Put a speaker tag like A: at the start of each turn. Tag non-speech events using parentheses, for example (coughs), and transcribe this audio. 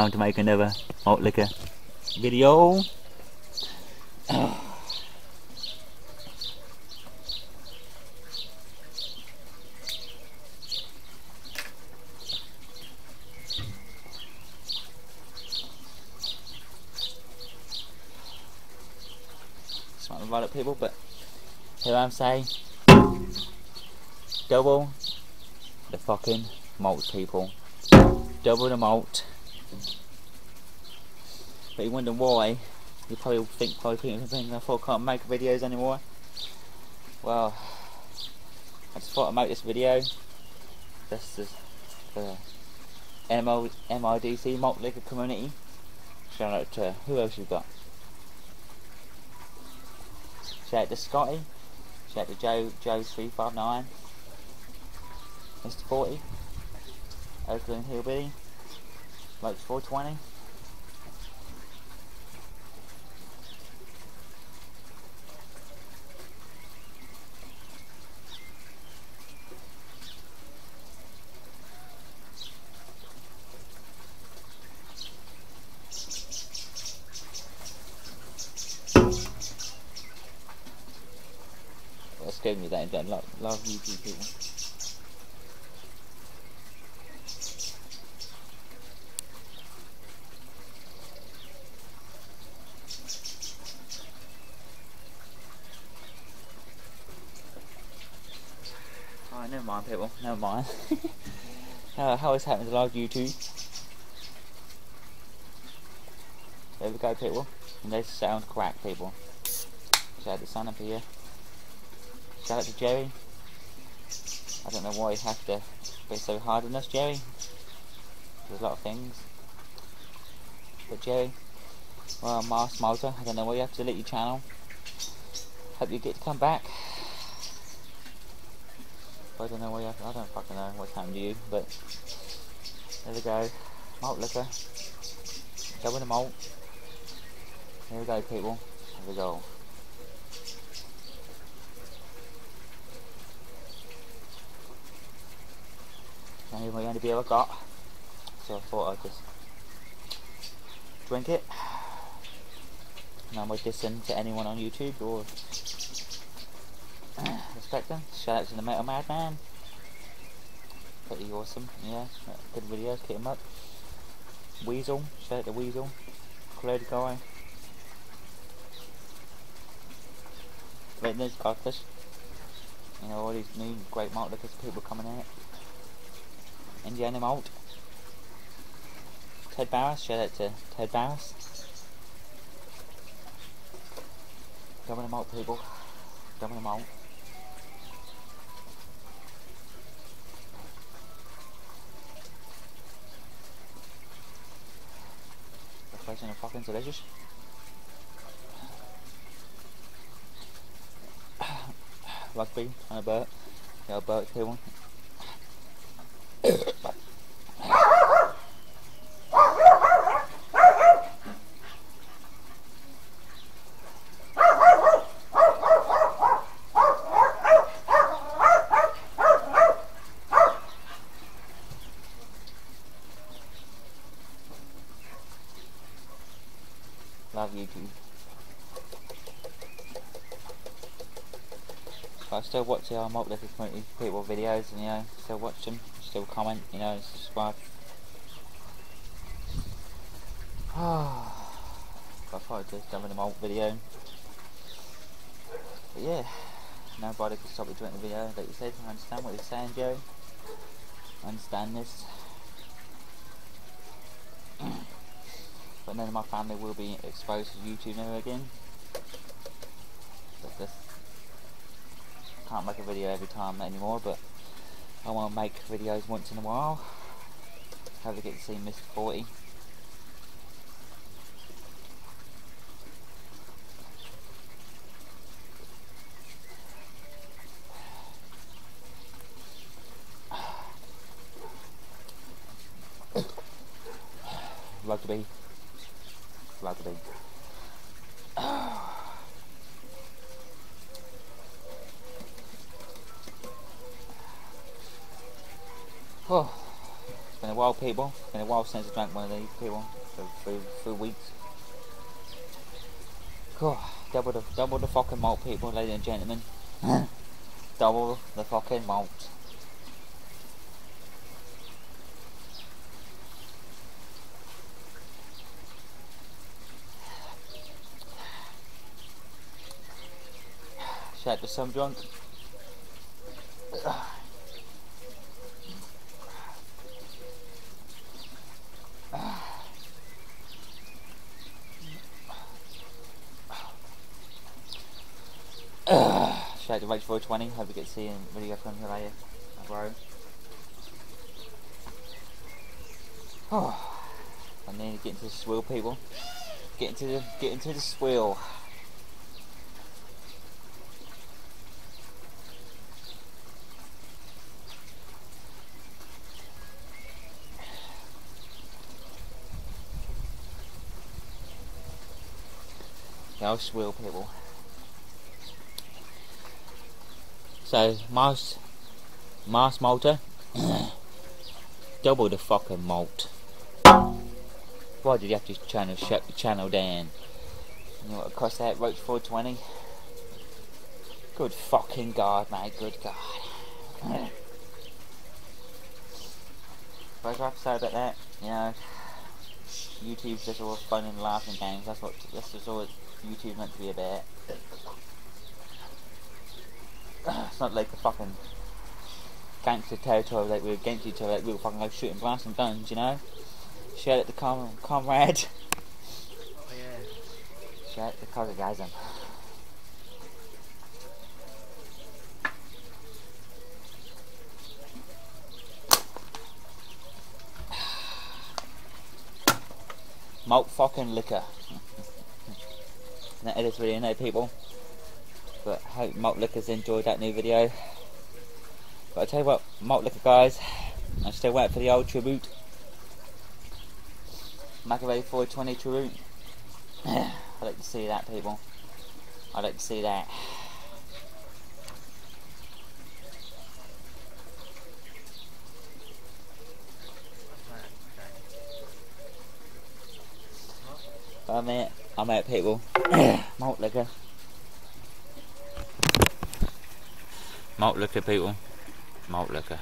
A: time to make another malt liquor video. Smart right up people, but here I'm saying double the fucking malt people. Double the malt. But you wonder why you probably think probably think I can't make videos anymore. Well I just thought I'd make this video. This is the MO, MIDC malt liquor community. Shout out to who else you got? Shout out to Scotty. Shout out to Joe Joe359. Mr. 40. Oakland Hillbilly. Lopes 420. Let's go with that. Don't love, love YouTube people. Never mind, people. Never mind. uh, (laughs) how this happens live YouTube. There we go, people. And there's sound crack, people. Shout out to Sun up here. Shout out to Jerry. I don't know why you have to be so hard on us, Jerry. There's a lot of things. But Jerry, well, Mars Malta, I don't know why you have to delete your channel. Hope you get to come back. I don't know why you I don't fucking know what's happened to you, but there we go. Malt liquor. With the malt. Here we go, people. Here we go. Only the only beer I got, so I thought I'd just drink it. No more dissing to anyone on YouTube or respect them. Shout out to the Metal Madman. Pretty awesome, yeah. Good videos, keep them up. Weasel, shout out to Weasel. Cloud guy. Redness, Codfish. You know, all these new great malt liquors people coming out. Indiana Malt. Ted Barris, shout out to Ted Barris. The malt people. The malt. Refreshing and fucking delicious. Rugby on a boat. Got a YouTube. I still watch the Malt Liquor Community people videos and you know, still watch them, still comment, you know, subscribe. (sighs) I thought I'd just done with the malt video. But yeah, nobody could stop me doing the video, like you said, I understand what you're saying, Joe. I understand this. But none of my family will be exposed to YouTube ever again. But this can't make a video every time anymore, but I want to make videos once in a while. Hope to get to see Mr. 40. (sighs) (sighs) Oh, it's been a while, people. It's been a while since I drank one of these, people. For, for, for weeks. Cool. Double the, double the fucking malt, people, ladies and gentlemen. (laughs) double the fucking malt. Shout to some drunk. Shout out to Rage 420, hope you get to see you video from here later, bro. Oh, (sighs) I need to get into the swill, people. Get into the get into the swill. Go swill, people. So, Mars, Mars Malta, double the fucking malt. Why did you have to channel shut the channel down? You know what cost that Roach 420? Good fucking god, mate, good god. (coughs) Have to say about that, you know, YouTube's just all fun and laughing games, that's what, that's just all YouTube's meant to be about (sighs) it's not like the fucking gangster territory like we are against each other, like we were fucking like shooting blasting guns, you know? Shout out to com comrade. (laughs)
B: Oh yeah.
A: Shout out to Kazagazam. (sighs) Malt fucking liquor. That is really no people. But hope Malt Liquor's enjoyed that new video. But I tell you what, Malt Liquor guys, I'm still waiting for the old tribute. Makaveli 420 tribute. (clears throat) I'd like to see that people. I'd like to see that. I'm out, I'm out people. Malt liquor. Malt liquor, people. Malt liquor.